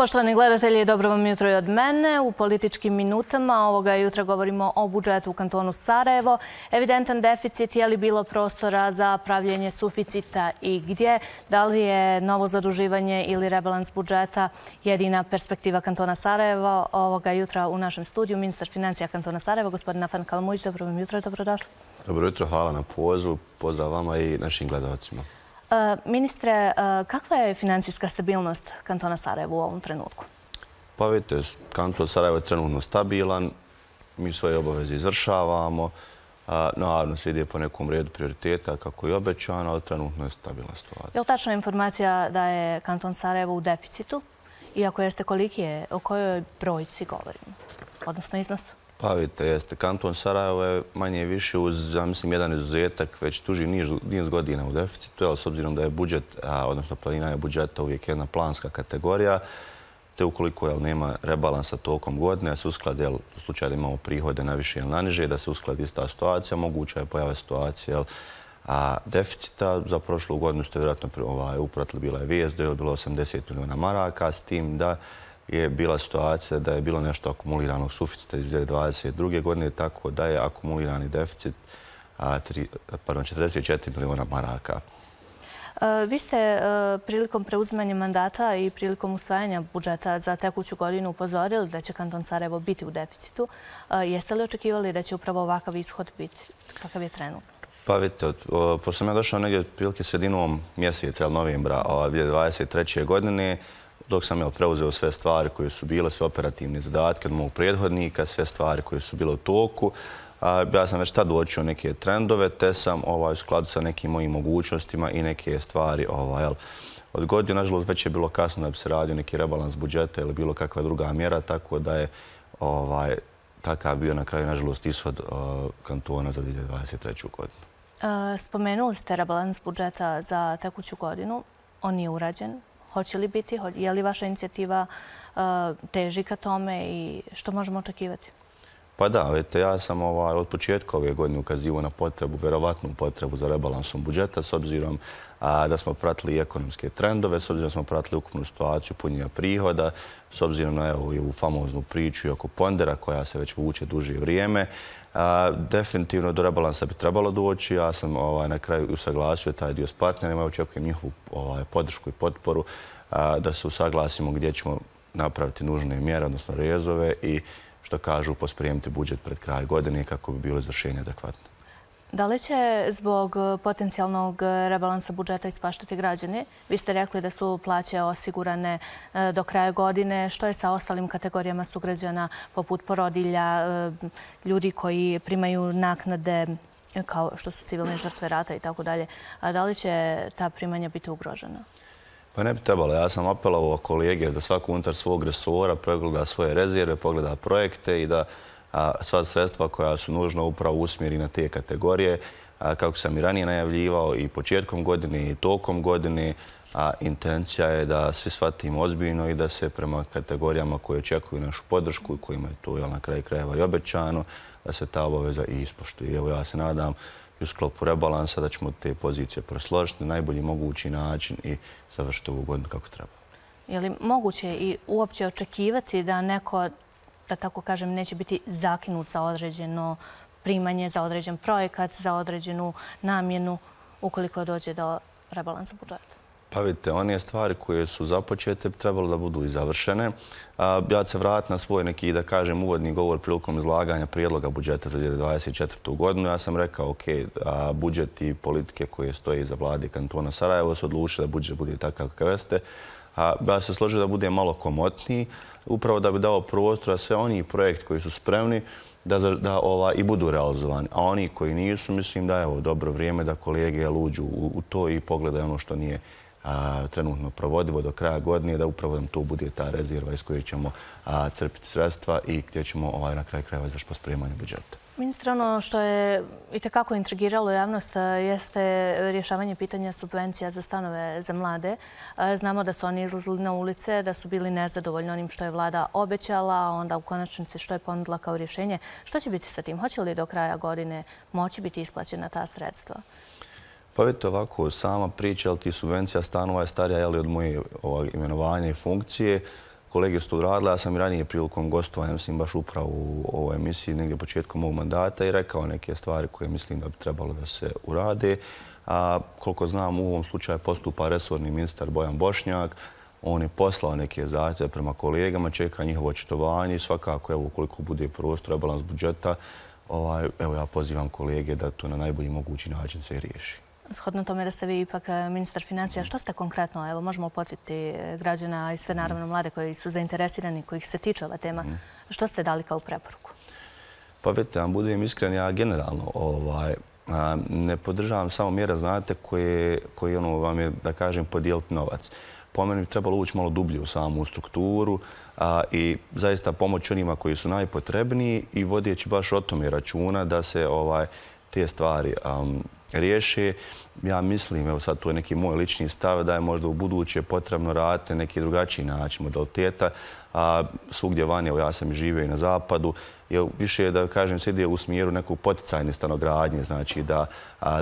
Poštovani gledatelji, dobro vam jutro i od mene. U političkim minutama ovoga jutra govorimo o budžetu u kantonu Sarajevo. Evidentan deficit je li bilo prostora za pravljenje suficita i gdje? Da li je novo zaduživanje ili rebalans budžeta jedina perspektiva kantona Sarajevo? Ovoga jutra u našem studiju ministar financija kantona Sarajevo, gospodin Afan Kalmujić. Dobro vam jutro i dobrodošli. Dobro jutro, hvala na pozivu. Pozdrav vama i našim gledalcima. E, ministre, e, kakva je financijska stabilnost kantona Sarajevo u ovom trenutku? Pa vidite, kanton Sarajevo je trenutno stabilan. Mi svoje obaveze izvršavamo. Naravno, sve ide po nekom redu prioriteta kako je obećano, ali trenutno je stabilna situacija. Je li tačna informacija da je kanton Sarajevo u deficitu? Iako jeste koliki je, o kojoj brojci govorimo? Odnosno iznosu? Pa vidite, jeste. Kanton Sarajevo je manje više uz, ja mislim, jedan izuzetak, već tuži niz godina u deficitu, ali s obzirom da je budžet, odnosno planiranje budžeta uvijek jedna planska kategorija, te ukoliko nema rebalansa tokom godine, se usklade, u slučaju da imamo prihode na više ili na niže, da se uskladi ista situacija, moguća je pojava situacija a deficita. Za prošlu godinu ste vjerojatno ovaj, upratili, bila je vijest da je bilo 80 milijuna maraka, s tim da je bila situacija da je bilo nešto akumuliranog suficita iz 2022. godine, tako da je akumulirani deficit 44 miliona maraka. E, vi ste e, prilikom preuzimanja mandata i prilikom usvajanja budžeta za tekuću godinu upozorili da će kanton Sarajevo biti u deficitu. E, jeste li očekivali da će upravo ovakav ishod biti? Kakav je trenutno? Pa vidite, pošto sam ja došao negdje prilike sredinom mjeseca, novembra 2023. godine, dok sam preuzeo sve stvari koje su bile, sve operativne zadatke od mog prethodnika, sve stvari koje su bile u toku. Ja sam već tad uočio neke trendove, te sam ovaj, u skladu sa nekim mojim mogućnostima i neke stvari ovaj, odgodio. Nažalost, već je bilo kasno da bi se radio neki rebalans budžeta ili bilo kakva druga mjera, tako da je ovaj, takav bio na kraju, nažalost, ishod kantona za 2023. godinu. Spomenuli ste rebalans budžeta za tekuću godinu. On je urađen. Hoće li biti? Je li vaša inicijativa e, teži ka tome i što možemo očekivati? Pa da, vidite, ja sam ovaj, od početka ove godine ukazivo na potrebu, verovatnu potrebu za rebalansom budžeta, s obzirom da smo pratili ekonomske trendove, s obzirom da smo pratili ukupnu situaciju punjenja prihoda, s obzirom na ovu famoznu priču oko pondera koja se već vuče duže vrijeme. Definitivno do rebalansa bi trebalo doći. Ja sam ovaj, na kraju usaglasio taj dio s partnerima. Očekujem njihovu ovaj, podršku i potporu da se usaglasimo gdje ćemo napraviti nužne mjere, odnosno rezove i što kažu posprijemiti budžet pred kraj godine kako bi bilo izvršenje adekvatno. Da li će zbog e, potencijalnog e, rebalansa budžeta ispaštati građani? Vi ste rekli da su plaće osigurane e, do kraja godine. Što je sa ostalim kategorijama sugrađana poput porodilja, ljudi koji primaju naknade kao što su civilne žrtve rata i tako dalje? Da li će ta primanja biti ugrožena? Pa ne bi trebalo. Ja sam apelovao kolege da svako unutar svog resora pregleda svoje rezerve, pogleda projekte i da sva sredstva koja su nužna upravo usmjeri na te kategorije. Kako sam i ranije najavljivao i početkom godine i tokom godine, intencija je da svi shvatimo ozbiljno i da se prema kategorijama koje očekuju našu podršku i kojima je to na kraju krajeva i obećano, da se ta obaveza i ispoštuje. Evo ja se nadam i u sklopu rebalansa da ćemo te pozicije prosložiti na najbolji mogući način i završiti ovu godinu kako treba. Je li moguće i uopće očekivati da neko da tako kažem, neće biti zakinut za određeno primanje, za određen projekat, za određenu namjenu ukoliko dođe do rebalansa budžeta? Pa vidite, one stvari koje su započete trebalo da budu i završene. Ja ću se vratiti na svoj neki, da kažem, uvodni govor prilikom izlaganja prijedloga budžeta za 2024. godinu. Ja sam rekao, ok, budžet i politike koje stoje iza vlade kantona Sarajevo su odlučili da budžet bude takav kakav jeste. Ja se složio da bude malo komotniji, upravo da bi dao prostora sve oni projekti koji su spremni da ovaj, i budu realizovani. A oni koji nisu, mislim da je dobro vrijeme da kolege luđu u to i pogledaju ono što nije trenutno provodivo do kraja godine, da upravo nam to bude ta rezerva iz koje ćemo crpiti sredstva i gdje ćemo ovaj, na kraj krajeva izvrši po spremanju budžeta. Ministra, ono što je i tekako intrigiralo javnost jeste rješavanje pitanja subvencija za stanove za mlade. Znamo da su oni izlazili na ulice, da su bili nezadovoljni onim što je vlada obećala, a onda u konačnici što je ponudila kao rješenje. Što će biti sa tim? Hoće li do kraja godine moći biti isplaćena ta sredstva? Pa vidite ovako, sama priča, ali ti subvencija stanova je starija od moje ovaj, imenovanja i funkcije kolege su to radile. Ja sam i ranije prilikom gostovanja, mislim, baš upravo u ovoj emisiji, negdje početkom mog mandata i rekao neke stvari koje mislim da bi trebalo da se urade. A koliko znam, u ovom slučaju postupa resorni ministar Bojan Bošnjak. On je poslao neke zahtjeve prema kolegama, čeka njihovo očitovanje i svakako, evo, ukoliko bude prostor, rebalans budžeta, ovaj, evo, ja pozivam kolege da to na najbolji mogući način se riješi. Shodno tome da ste vi ipak e, ministar financija, što ste konkretno, evo, možemo podsjetiti e, građana i sve naravno mlade koji su zainteresirani, kojih se tiče ova tema, što ste dali kao preporuku? Pa vidite, vam budem iskren, ja generalno ovaj, ne podržavam samo mjera, znate, koje ono vam je, da kažem, podijeliti novac. Po meni bi trebalo ući malo dublje u samu strukturu i zaista pomoći onima koji su najpotrebniji i vodijeći baš o tome računa da se ovaj, te stvari riješe. Ja mislim, evo sad to je neki moj lični stav, da je možda u buduće potrebno raditi neki drugačiji način modaliteta. Svugdje van, evo ja sam živio i na zapadu, je više, da kažem, se ide u smjeru nekog poticajne stanogradnje, znači da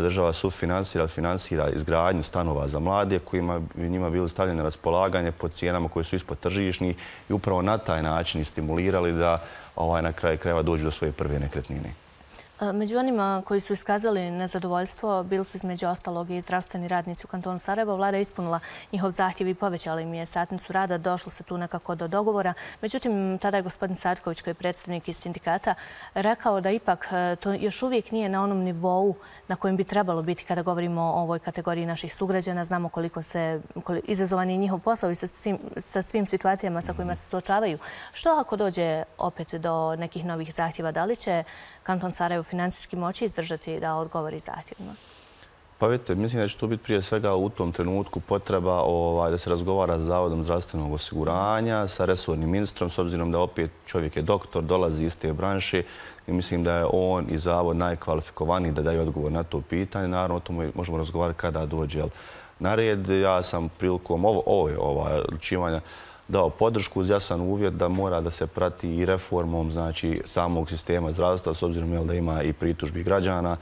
država sufinansira, finansira izgradnju stanova za mlade kojima njima bili stavljene na raspolaganje po cijenama koje su ispod tržišnih i upravo na taj način stimulirali da ovaj, na kraju krajeva dođu do svoje prve nekretnine. Među onima koji su iskazali nezadovoljstvo bili su između ostalog i zdravstveni radnici u kantonu Sarajevo. Vlada je ispunila njihov zahtjev i povećala im je satnicu rada. Došlo se tu nekako do dogovora. Međutim, tada je gospodin Sadković, koji je predstavnik iz sindikata, rekao da ipak e, to još uvijek nije na onom nivou na kojem bi trebalo biti kada govorimo o ovoj kategoriji naših sugrađana. Znamo koliko se izazovan je njihov posao i sa svim situacijama sa kojima se suočavaju. Što ako dođe opet do nekih novih zahtjeva? Da li će kanton Sarajevo financijski moći izdržati da odgovori zahtjevima? Pa vidite, mislim da će to biti prije svega u tom trenutku potreba ovaj, da se razgovara s Zavodom zdravstvenog osiguranja, sa resornim ministrom, s obzirom da opet čovjek je doktor, dolazi iz te branše i mislim da je on i Zavod najkvalifikovaniji da daje odgovor na to pitanje. Naravno, o tom možemo razgovarati kada dođe na red. Ja sam prilikom ovo ovaj, odlučivanja dao podršku uz jasan uvjet da mora da se prati i reformom znači, samog sistema zdravstva, s obzirom da ima i pritužbi građana,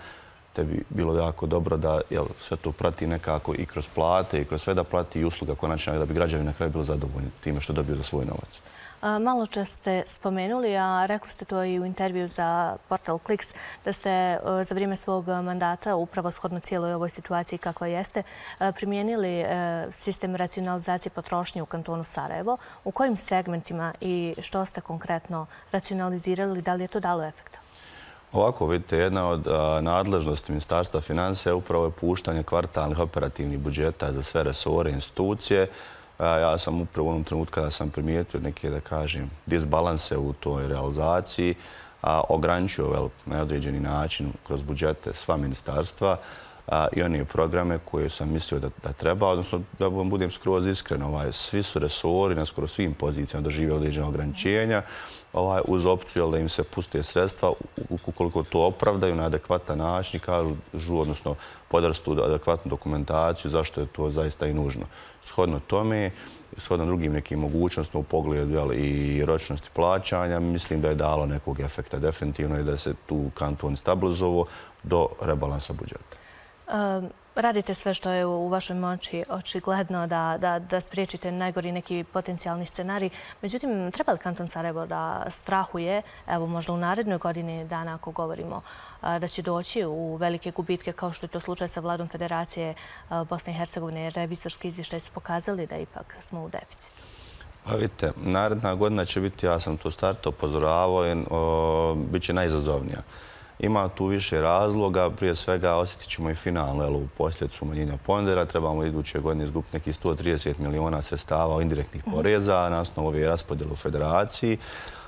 te bi bilo jako dobro da sve to prati nekako i kroz plate i kroz sve da plati i usluga konačna da bi građani na kraju bili zadovoljni time što dobiju za svoj novac. Malo čas ste spomenuli, a rekli ste to i u intervju za portal Kliks, da ste e, za vrijeme svog mandata, upravo shodno cijeloj ovoj situaciji kakva jeste, e, primijenili e, sistem racionalizacije potrošnje u kantonu Sarajevo. U kojim segmentima i što ste konkretno racionalizirali, da li je to dalo efekta? Ovako, vidite, jedna od nadležnosti Ministarstva financija je upravo puštanje kvartalnih operativnih budžeta za sve resore i institucije. Ja sam upravo u onom trenutku kada sam primijetio neke, da kažem, disbalanse u toj realizaciji, ograničio na određeni način kroz budžete sva ministarstva i one programe koje sam mislio da treba. Odnosno, da vam budem skroz iskren, ovaj, svi su resori na skoro svim pozicijama dožive određene ograničenja ovaj, uz opciju da im se puste sredstva ukoliko to opravdaju na adekvatan način i kažu, odnosno podrastu adekvatnu dokumentaciju zašto je to zaista i nužno. Shodno tome, shodno drugim nekim mogućnostima u pogledu i ročnosti plaćanja, mislim da je dalo nekog efekta definitivno i da se tu kanton stabilizovo do rebalansa budžeta. Radite sve što je u vašoj moći očigledno da spriječite najgori neki potencijalni scenarij. Međutim, treba li kanton Sarajevo da strahuje, evo možda u narednoj godini dana ako govorimo, da će doći u velike gubitke kao što je to slučaj sa vladom Federacije Bosne i Hercegovine. Revizorski izvještaj su pokazali da ipak smo u deficitu. Pa vidite, naredna godina će biti, ja sam to starto upozoravao, bit će najizazovnija. Ima tu više razloga. Prije svega osjetit ćemo i finalno u posljedicu umanjenja pondera. Trebamo iduće godine izgupiti nekih 130 miliona sredstava indirektnih poreza na osnovu ove raspodjele u federaciji.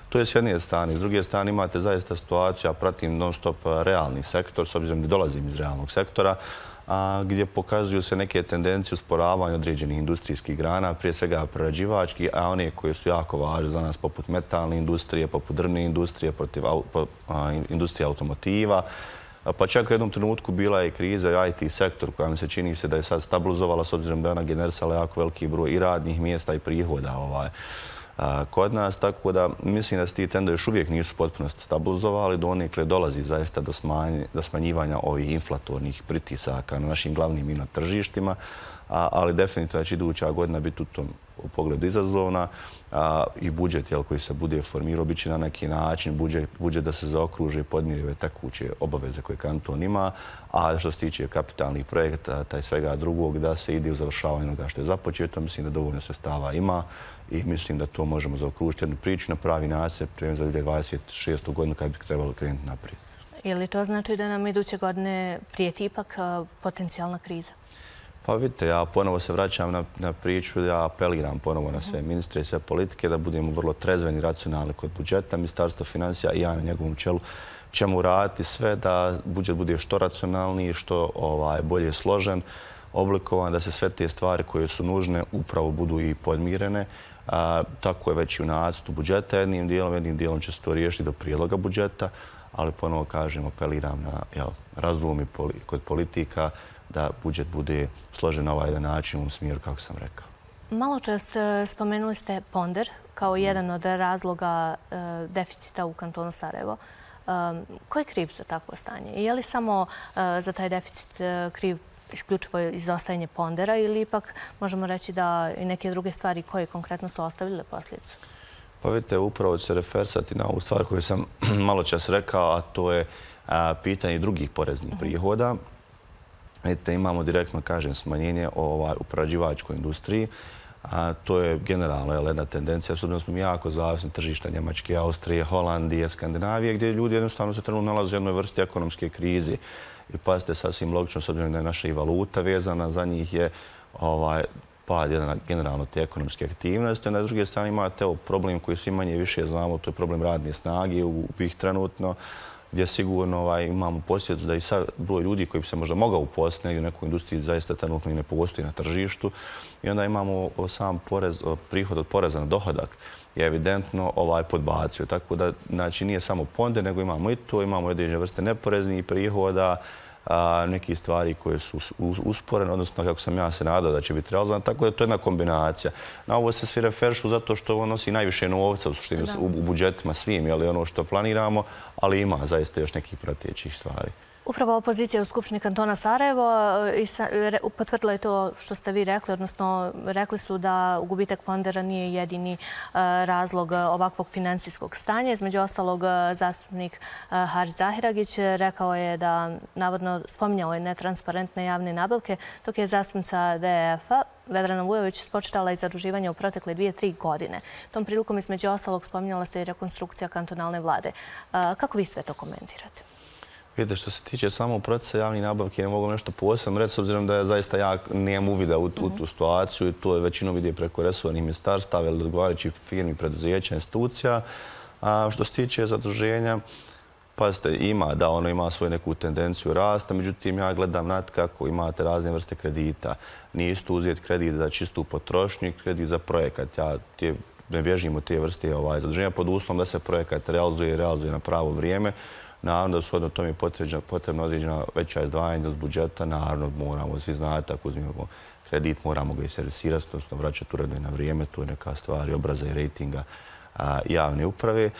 To je s jedne strane. S druge strane imate zaista situaciju, ja pratim non stop realni sektor, s obzirom da dolazim iz realnog sektora, gdje pokazuju se neke tendencije usporavanja određenih industrijskih grana, prije svega prerađivački, a one koje su jako važne za nas, poput metalne industrije, poput drvne industrije, protiv industrije automotiva. Pa čak u jednom trenutku bila je kriza IT sektor koja mi se čini se da je sad stabilizovala s obzirom da je ona generisala jako veliki broj i radnih mjesta i prihoda. Ovaj kod nas, tako da mislim da se ti tendo još uvijek nisu potpuno stabilizovali, do onekle dolazi zaista do smanjivanja ovih inflatornih pritisaka na našim glavnim ino tržištima. ali definitivno će iduća godina biti u tom pogledu izazovna i budžet koji se bude formirao bit će na neki način budžet da se zaokruže i podmirive takuće obaveze koje kanton ima, a što se tiče kapitalnih projekta, taj svega drugog, da se ide u završavanje onoga što je započeto, mislim da dovoljno sestava ima i mislim da to možemo zaokružiti jednu priču na pravi nacep prema za 2026. godinu kad bi trebalo krenuti naprijed. Je li to znači da nam iduće godine prijeti ipak potencijalna kriza? Pa vidite, ja ponovo se vraćam na priču, ja apeliram ponovo na sve ministre i sve politike da budemo vrlo trezveni i racionalni kod budžeta. Ministarstvo financija i ja na njegovom čelu ćemo uraditi sve da budžet bude što racionalniji, što ovaj, bolje složen, oblikovan, da se sve te stvari koje su nužne upravo budu i podmirene. Tako je već i u nacrtu budžeta jednim dijelom, jednim dijelom će se to riješiti do prijedloga budžeta, ali ponovo kažem, apeliram na razum kod politika, da budžet bude složen na ovaj način u smjeru, kako sam rekao. Malo čas e, spomenuli ste ponder kao jedan od razloga e, deficita u kantonu Sarajevo. E, ko je kriv za takvo stanje? Je li samo za taj deficit kriv isključivo izostajanje pondera ili ipak možemo reći da i neke druge stvari koje konkretno su ostavile posljedicu? Pa vidite, upravo se refersati na ovu stvar koju sam malo čas rekao, a to je pitanje drugih poreznih prihoda. Vidite, imamo direktno, kažem, smanjenje ovaj, u prađivačkoj industriji. To je generalno jedna tendencija, s obzirom smo mi jako zavisni tržišta Njemačke, Austrije, Holandije, Skandinavije, gdje ljudi jednostavno se trenutno nalaze u jednoj vrsti ekonomske krize. I pazite, sasvim logično, s obzirom da je naša i valuta vezana, za njih je ovaj, pad jedan generalno te ekonomske aktivnosti. Na druge strane imate problem koji svi manje više znamo, to je problem radne snage u BiH trenutno gdje sigurno ovaj, imamo posljedicu da i sad broj ljudi koji bi se možda mogao uposliti u nekoj industriji zaista trenutno i ne postoji na tržištu. I onda imamo sam prihod od poreza na dohodak je evidentno ovaj podbacio. Tako da znači, nije samo ponde, nego imamo i to, imamo jedine vrste neporeznih prihoda, neki stvari koje su usporene, odnosno kako sam ja se nadao da će biti realizovane. Tako da to je jedna kombinacija. Na ovo se svi referšu zato što ovo nosi najviše novca u suštini u budžetima svim, ono što planiramo, ali ima zaista još nekih pratećih stvari. Upravo opozicija u Skupštini kantona Sarajevo e, potvrdila je to što ste vi rekli, odnosno rekli su da gubitak pondera nije jedini e, razlog e, ovakvog finansijskog stanja. Između ostalog, zastupnik e, Zahiragić rekao je da, navodno, spominjao je netransparentne javne nabavke, dok je zastupnica DEF-a Vedrana Vujović spočitala i zaduživanje u protekle dvije, tri godine. Tom prilikom između ostalog spominjala se i rekonstrukcija kantonalne vlade. Kako vi sve to komentirate? Vidite, što se tiče samog procesa javnih nabavke, ne mogu nešto posebno reći, s obzirom da je zaista ja nijem uvida u tu situaciju i to je većinom vidje preko resuarnih ministarstava ili odgovarajućih firmi, preduzeća, institucija. Što se tiče zadruženja, pazite, ima da ono ima svoju neku tendenciju rasta, međutim ja gledam nad kako imate razne vrste kredita. Nije isto uzeti kredit za čistu potrošnju, kredit za projekat. Ja ne bježim u te vrste ovaj, zadruženja pod uslovom da se projekat realizuje i realizuje na pravo vrijeme. Naravno da su od tome potrebno određena veća izdvajanja iz budžeta. Naravno moramo, svi znate, ako uzmimo kredit, moramo ga i servisirati, odnosno vraćati uredno i na vrijeme. To je neka stvar i obraza i rejtinga javne uprave.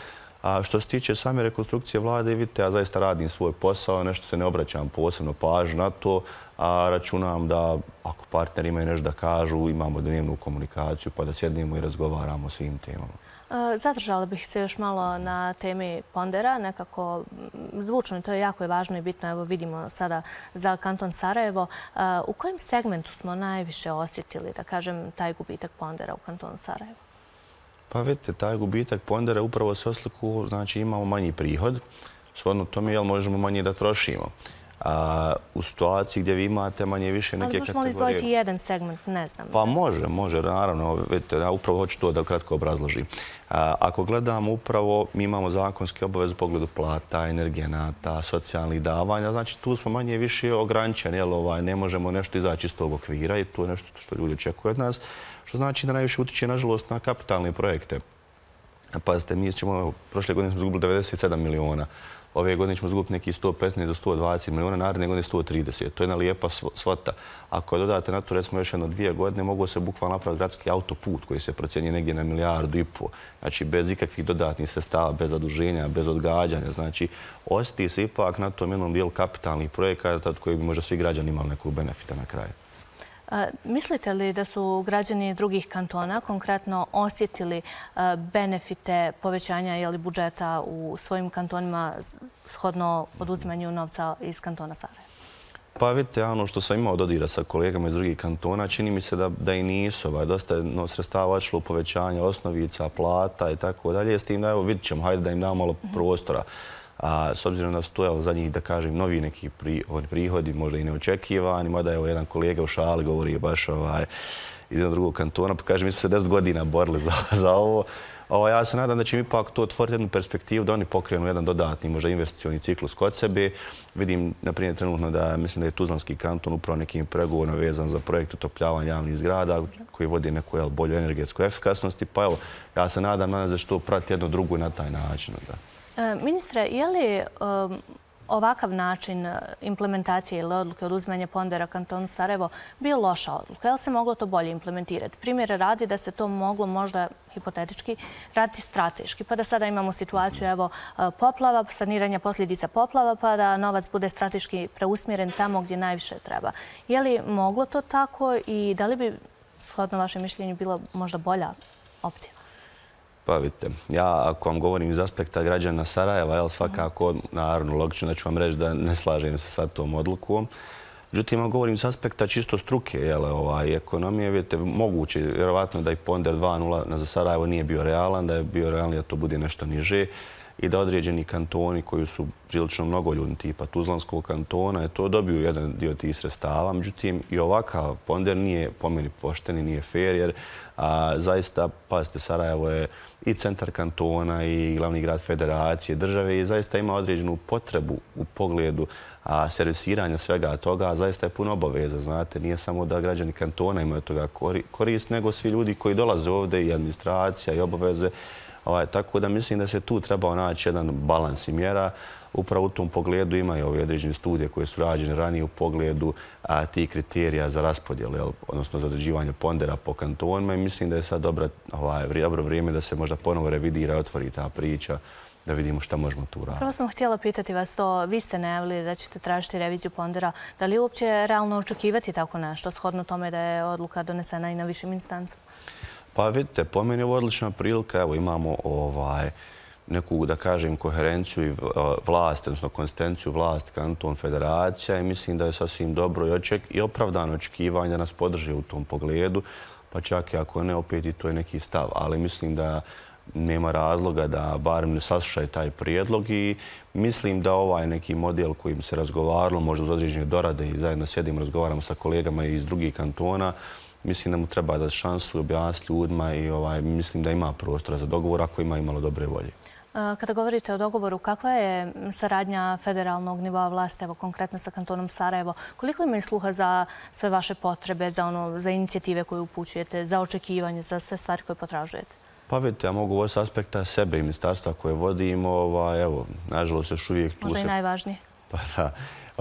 A što se tiče same rekonstrukcije vlade, vidite, ja zaista radim svoj posao, nešto se ne obraćam posebno pažu na to, a računam da ako partneri imaju nešto da kažu, imamo dnevnu komunikaciju pa da sjednemo i razgovaramo o svim temama. Zadržala bih se još malo na temi pondera, nekako zvučno, to je jako važno i bitno, evo vidimo sada za kanton Sarajevo. U kojem segmentu smo najviše osjetili, da kažem, taj gubitak pondera u kantonu Sarajevo? Pa vidite, taj gubitak pondera upravo se osliku, znači imamo manji prihod, svodno tome, jel možemo manje da trošimo u situaciji gdje vi imate manje više neke kategorije. Ali možemo li izdvojiti jedan segment, ne znam. Pa može, može, naravno. Ja upravo hoću to da kratko obrazložim. Ako gledamo upravo, mi imamo zakonske obaveze u pogledu plata, energenata, socijalnih davanja. Znači, tu smo manje više ograničeni. Ovaj, ne možemo nešto izaći iz tog okvira i to je nešto što ljudi očekuju od nas. Što znači da najviše utiče, nažalost, na kapitalne projekte. Pazite, mi ćemo, prošle godine smo zgubili 97 miliona ove godine ćemo zgubiti neki 115 do 120 miliona, naredne godine 130. To je jedna lijepa svota. Ako dodate na to, recimo, još jedno dvije godine, mogu se bukvalno napraviti gradski autoput koji se procjenje negdje na milijardu i po. Znači, bez ikakvih dodatnih sredstava, bez zaduženja, bez odgađanja. Znači, osjeti se ipak na tom jednom dijelu kapitalnih projekata od koji bi možda svi građani imali nekog benefita na kraju. Mislite li da su građani drugih kantona konkretno osjetili benefite povećanja budžeta u svojim kantonima shodno oduzimanju novca iz kantona Sarajeva? Pa vidite, ono što sam imao dodira sa kolegama iz drugih kantona, čini mi se da i nisu. Ovaj, dosta je sredstava očilo u povećanje osnovica, plata i tako dalje. S tim da, evo, vidit ćemo, hajde da im damo malo prostora. A s obzirom da su to za njih, da kažem, novi neki ovaj, prihodi, možda i neočekivani, mada je jedan kolega u šali govori baš ovaj, iz jednog drugog kantona, pa kaže, mi smo se 10 godina borili za ovo. Ja se nadam da će mi ipak to otvoriti jednu perspektivu da oni pokrenu jedan dodatni možda investicioni ciklus kod sebe. Vidim, na primjer, trenutno da mislim da je Tuzlanski kanton upravo nekim pregovorima vezan za projekt utopljavanja javnih zgrada koji vodi neku bolju energetsku efikasnost. Pa evo, ja se nadam da će to prati jedno drugo na taj način. Da. E, ministre, je li e, ovakav način e, implementacije ili odluke od uzmanja pondera kantonu Sarajevo bio loša odluka? Je li se moglo to bolje implementirati? Primjer radi da se to moglo možda hipotetički raditi strateški, pa da sada imamo situaciju evo poplava, saniranja posljedica poplava, pa da novac bude strateški preusmjeren tamo gdje najviše treba. Je li moglo to tako i da li bi, shodno vašem mišljenju, bila možda bolja opcija? Pa vidite, ja ako vam govorim iz aspekta građana Sarajeva, svakako, naravno, logično da ću vam reći da ne slažem se sa tom odlukom. Međutim, vam govorim iz aspekta čisto struke ovaj, ekonomije. Vidite, moguće, vjerovatno da i ponder 2.0 za Sarajevo nije bio realan, da je bio realan da to bude nešto niže i da određeni kantoni koji su prilično mnogo ljudi tipa Tuzlanskog kantona, to dobiju jedan dio tih sredstava. Međutim, i ovakav ponder nije po meni pošten i nije fair, jer zaista, pazite, Sarajevo je i centar kantona i glavni grad federacije države i zaista ima određenu potrebu u pogledu servisiranja svega toga. Zaista je puno obaveza, znate. Nije samo da građani kantona imaju toga korist, nego svi ljudi koji dolaze ovde i administracija i obaveze. Ovaj, tako da mislim da se tu trebao naći jedan balans i mjera. Upravo u tom pogledu imaju ove određene studije koje su rađene ranije u pogledu tih kriterija za raspodjel, odnosno za određivanje pondera po kantonima. I mislim da je sad ovaj, dobro vrijeme da se možda ponovo revidira i otvori ta priča da vidimo šta možemo tu raditi. Prvo sam htjela pitati vas to, vi ste najavili da ćete tražiti reviziju pondera. Da li je uopće realno očekivati tako nešto, shodno tome da je odluka donesena i na višim instancama? Pa vidite, po meni je ovo odlična prilika. Evo imamo ovaj, neku, da kažem, koherenciju i vlast, odnosno konsistenciju vlast, kanton, federacija i mislim da je sasvim dobro i, oček, i opravdano očekivanje da nas podrže u tom pogledu, pa čak i ako ne, opet i to je neki stav. Ali mislim da nema razloga da barem ne saslušaj taj prijedlog i mislim da ovaj neki model kojim se razgovaralo, možda uz određenje dorade i zajedno sjedimo, razgovaramo sa kolegama iz drugih kantona, mislim da mu treba da šansu objasniti ljudima i ovaj, mislim da ima prostora za dogovor ako ima imalo dobre volje. Kada govorite o dogovoru, kakva je saradnja federalnog nivoa vlasti, evo konkretno sa kantonom Sarajevo? Koliko ima sluha za sve vaše potrebe, za, ono, za inicijative koje upućujete, za očekivanje, za sve stvari koje potražujete? Pa vidite, ja mogu govoriti s aspekta sebe i ministarstva koje vodimo. Ovaj, evo, nažalost, još uvijek tu se... Možda i najvažnije. Pa da.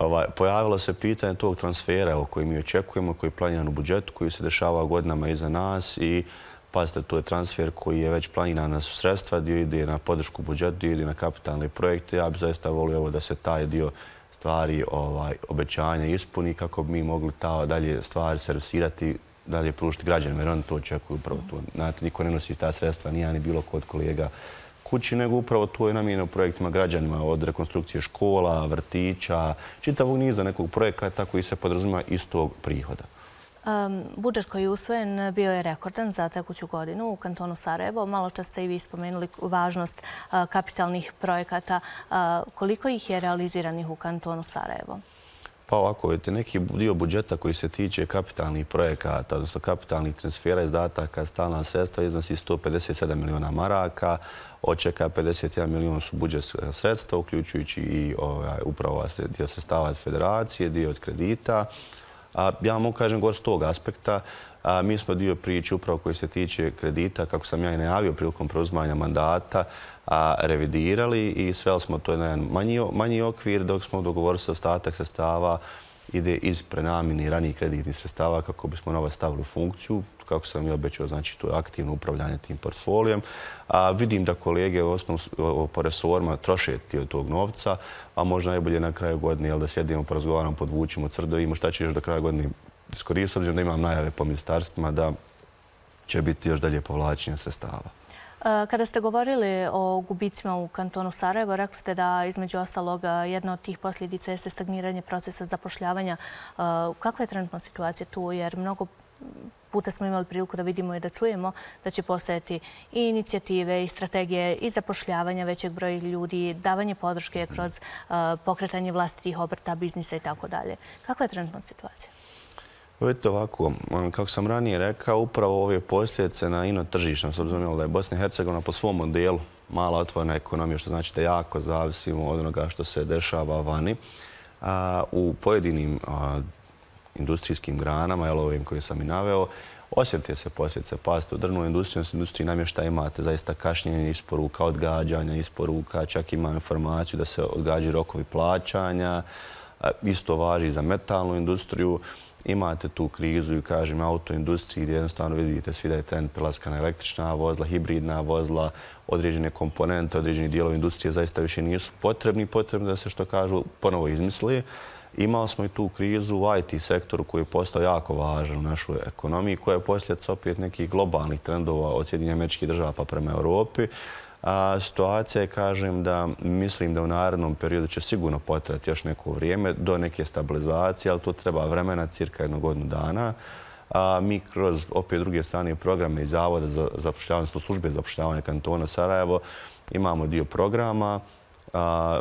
Ovaj, pojavilo se pitanje tog transfera koji mi očekujemo, koji je planiran u budžetu, koji se dešava godinama iza nas i pazite, to je transfer koji je već planiran na sredstva, dio ide na podršku budžetu, dio ide na kapitalne projekte. Ja bih zaista volio da se taj dio stvari ovaj, obećanja ispuni kako bi mi mogli ta dalje stvari servisirati dalje pružiti građanima, jer oni to očekuju upravo to. Znate, niko ne nosi ta sredstva, nija ni bilo kod kolega kući, nego upravo to je namijeno projektima građanima od rekonstrukcije škola, vrtića, čitavog niza nekog projekata koji se podrazumima iz tog prihoda. Budžet koji je usvojen bio je rekordan za tekuću godinu u kantonu Sarajevo. Malo čas ste i vi spomenuli važnost kapitalnih projekata. Koliko ih je realiziranih u kantonu Sarajevo? Pa ovako, vidite, neki dio budžeta koji se tiče kapitalnih projekata, odnosno kapitalnih transfera izdataka, stalna sredstva, iznosi 157 miliona maraka, očeka 51 miliona su budžet sredstva, uključujući i ovaj, upravo ovaj dio sredstava od federacije, dio od kredita. Ja mogu kažem gore s tog aspekta, mi smo dio priče upravo koji se tiče kredita, kako sam ja i najavio prilikom preuzmanja mandata, revidirali i sveli smo to na jedan manji okvir dok smo dogovorili se ostatak sredstava ide iz prenamini ranijih kreditnih sredstava kako bismo nova stavili u funkciju. Kako sam i obećao, znači to je aktivno upravljanje tim portfolijem. Vidim da kolege u osnovu po resorima troše tijel tog novca, a možda najbolje na kraju godine da sjedimo, porazgovaramo, podvučimo, cvrdovimo šta će još do kraja godine iskoristio, obzirom da imam najave po ministarstvima da će biti još dalje povlačenje sredstava. E, kada ste govorili o gubicima u kantonu Sarajevo, rekli ste da između ostalog e, jedna od tih posljedica jeste stagniranje procesa zapošljavanja. E, kakva je trenutna situacija tu? Jer mnogo puta smo imali priliku da vidimo i da čujemo da će postojati i inicijative i strategije i zapošljavanja većeg broja ljudi, davanje podrške kroz pokretanje vlastitih obrta, biznisa i tako dalje. Kakva je trenutna situacija? Vidite ovako, kako sam ranije rekao, upravo ove posljedice na ino tržišnom, s obzirom da je Bosna i Hercegovina po svom modelu mala otvorena ekonomija, što znači da jako zavisimo od onoga što se dešava vani. U pojedinim industrijskim granama, jel ovim koje sam i naveo, osjetite se posljedice pasta u drvnoj industriji, u industriji namješta imate zaista kašnjenje isporuka, odgađanja isporuka, čak ima informaciju da se odgađaju rokovi plaćanja, isto važi za metalnu industriju. Imate tu krizu i kažem autoindustriji gdje jednostavno vidite svi da je trend prelaska na električna vozila, hibridna vozila, određene komponente, određeni dijelovi industrije zaista više nisu potrebni. Potrebno da se što kažu ponovo izmisli. Imali smo i tu krizu u IT sektoru koji je postao jako važan u našoj ekonomiji, koja je posljedica opet nekih globalnih trendova od Sjedinja američkih država pa prema Europi. Situacija je, kažem, da mislim da u narednom periodu će sigurno potrebati još neko vrijeme do neke stabilizacije, ali to treba vremena, cirka jednog godinu dana. Mi kroz opet druge strane programe i Zavoda za zapošljavanje, službe za kantona Sarajevo, imamo dio programa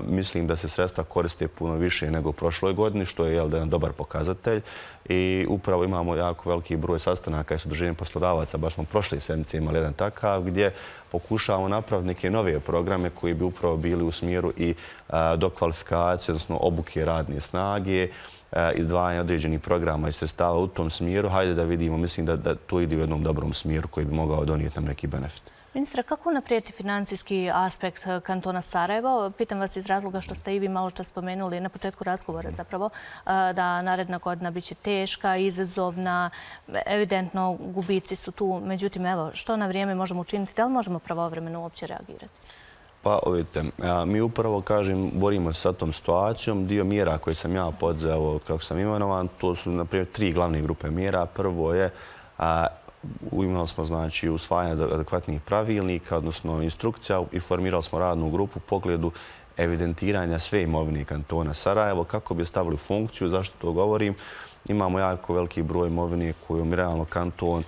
mislim da se sredstva koriste puno više nego u prošloj godini, što je jedan dobar pokazatelj. I upravo imamo jako veliki broj sastanaka i sudruženja poslodavaca. Baš smo prošli sedmice imali jedan takav gdje pokušavamo napraviti neke nove programe koji bi upravo bili u smjeru i do kvalifikacije, odnosno obuke radne snage, izdvajanja određenih programa i sredstava u tom smjeru. Hajde da vidimo, mislim da to ide u jednom dobrom smjeru koji bi mogao donijeti nam neki benefit. Ministra, kako naprijeti financijski aspekt eh, kantona Sarajevo? Pitam vas iz razloga što ste i vi malo čas spomenuli na početku razgovora zapravo eh, da naredna godina biće teška, izazovna, evidentno gubici su tu. Međutim, evo, što na vrijeme možemo učiniti? Da li možemo pravovremeno uopće reagirati? Pa, vidite, mi upravo, kažem, borimo se sa tom situacijom. Dio mjera koje sam ja podzeo, kako sam imenovan, to su, na primjer, tri glavne grupe mjera. Prvo je imali smo znači, usvajanje adekvatnih pravilnika, odnosno instrukcija i formirali smo radnu grupu u pogledu evidentiranja sve imovine kantona Sarajevo. Kako bi stavili funkciju, zašto to govorim? Imamo jako veliki broj imovine kojom realno kanton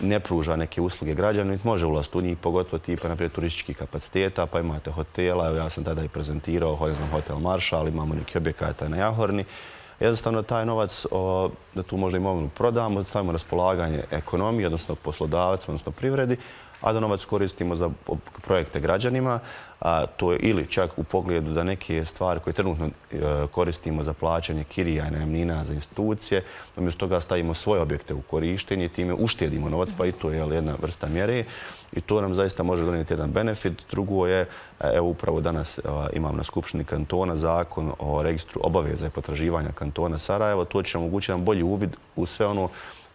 ne pruža neke usluge građana, može ulaziti u njih, pogotovo tipa naprijed turističkih kapaciteta, pa imate hotela, ja sam tada i prezentirao, hotel Maršal, imamo neki objekata na Jahorni jednostavno taj novac da tu možda imovinu prodamo, stavimo raspolaganje ekonomije, odnosno poslodavac, odnosno privredi, a da novac koristimo za projekte građanima. To je ili čak u pogledu da neke stvari koje trenutno e, koristimo za plaćanje kirija i najemnina za institucije, umjesto toga stavimo svoje objekte u korištenje i time uštedimo novac, pa i to je jedna vrsta mjere. I to nam zaista može donijeti jedan benefit. Drugo je, e, evo upravo danas e, imam na Skupštini kantona zakon o registru obaveza i potraživanja kantona Sarajevo. To će omogućiti nam bolji uvid u sve ono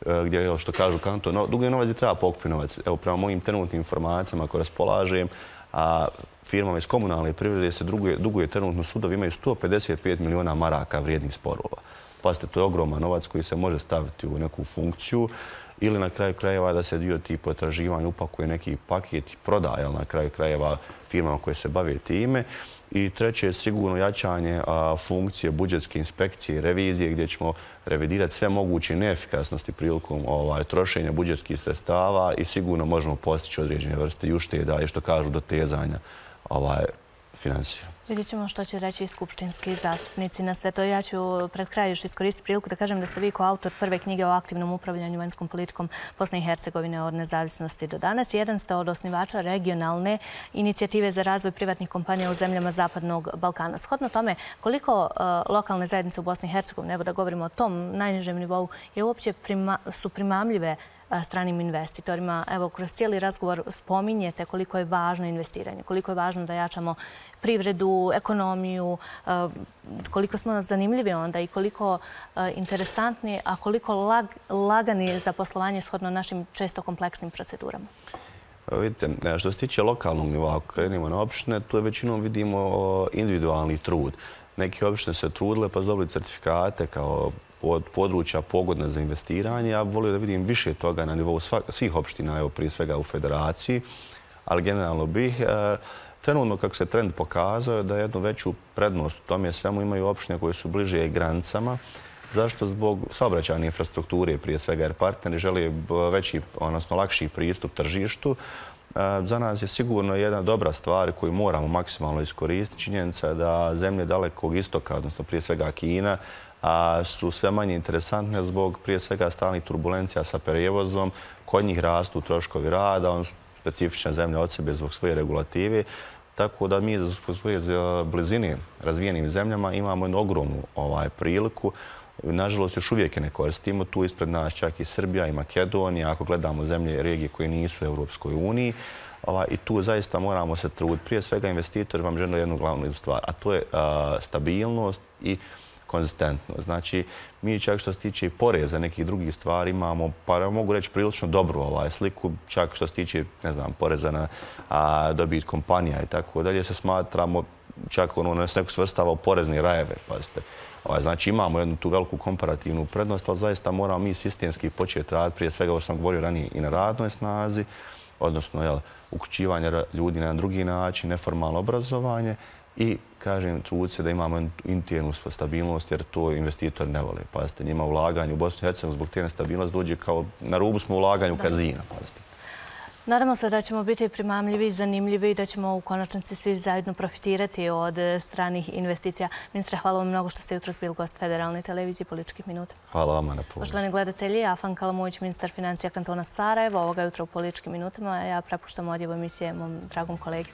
E, gdje je, što kažu kanton, dugo je novac i treba pokupiti novac. Evo, prema mojim trenutnim informacijama koje raspolažem, a firmama iz komunalne privrede se duguje trenutno sudovi, imaju 155 miliona maraka vrijednih sporova. Pazite, to je ogroman novac koji se može staviti u neku funkciju ili na kraju krajeva da se dio tih potraživanja upakuje neki paket i prodaje na kraju krajeva firmama koje se bave time. I treće je sigurno jačanje funkcije budžetske inspekcije i revizije gdje ćemo revidirati sve moguće neefikasnosti prilikom ovaj, trošenja budžetskih sredstava i sigurno možemo postići određene vrste i ušteda i što kažu do tezanja ovaj, financija. Vidjet ćemo što će reći skupštinski zastupnici na sve to. Ja ću pred kraj još iskoristiti priliku da kažem da ste vi kao autor prve knjige o aktivnom upravljanju vanjskom politikom Bosne i Hercegovine od nezavisnosti do danas. Jedan ste od osnivača regionalne inicijative za razvoj privatnih kompanija u zemljama Zapadnog Balkana. Shodno tome, koliko e, lokalne zajednice u Bosni i Hercegovine, evo da govorimo o tom najnižem nivou, je uopće su primamljive stranim investitorima. Evo, kroz cijeli razgovor spominjete koliko je važno investiranje, koliko je važno da jačamo privredu, ekonomiju, koliko smo zanimljivi onda i koliko interesantni, a koliko lagani za poslovanje shodno našim često kompleksnim procedurama. Vidite, e, što se tiče lokalnog nivoa, ako krenimo na opštine, tu je većinom vidimo individualni trud. Neki opštine se trudile pa su dobili certifikate kao od područja pogodne za investiranje. Ja volio da vidim više toga na nivou svih opština, evo prije svega u federaciji, ali generalno bih. E, trenutno, kako se trend pokazao, da jednu veću prednost u tome svemu imaju opštine koje su bliže granicama. Zašto? Zbog saobraćajne infrastrukture, prije svega, jer partneri žele veći, odnosno lakši pristup tržištu. E, za nas je sigurno jedna dobra stvar koju moramo maksimalno iskoristiti. Činjenica je da zemlje dalekog istoka, odnosno prije svega Kina, su sve manje interesantne zbog prije svega stalnih turbulencija sa prijevozom. Kod njih rastu troškovi rada, on su specifične zemlje od sebe zbog svoje regulative. Tako da mi zbog svoje e, blizine razvijenim zemljama imamo jednu ogromnu ovaj, priliku. Nažalost, još uvijek je ne koristimo. Tu ispred nas čak i Srbija i Makedonija, ako gledamo zemlje i regije koje nisu u Europskoj uniji. Ovaj, I tu zaista moramo se truditi. Prije svega investitori vam žele jednu glavnu stvar, a to je e, stabilnost i konzistentno. Znači, mi čak što se tiče i poreza nekih drugih stvari imamo, pa mogu reći, prilično dobru ovaj sliku, čak što se tiče, ne znam, poreza na a, dobit kompanija i tako dalje, se smatramo čak ono nas neko svrstava u porezne rajeve, pazite. Ovaj, znači, imamo jednu tu veliku komparativnu prednost, ali zaista moramo mi sistemski početi raditi, prije svega, ovo sam govorio ranije, i na radnoj snazi, odnosno ukućivanje ljudi na drugi način, neformalno obrazovanje, i, kažem, trud se da imamo internu stabilnost, jer to investitor ne vole. Pazite, njima ulaganje u Bosnu i Hercegovini zbog te nestabilnosti dođe kao na rubu smo ulaganju kazina. Pazite. Nadamo se da ćemo biti primamljivi i zanimljivi i da ćemo u konačnici svi zajedno profitirati od stranih investicija. Ministre, hvala vam mnogo što ste jutro bili gost Federalne televizije Političkih minuta. Hvala vam na pomoć. Poštovani gledatelji, Afan Kalamović, ministar financija kantona Sarajeva, ovoga jutra u Političkim minutama. Ja prepuštam odjevo emisije mom dragom kolegi.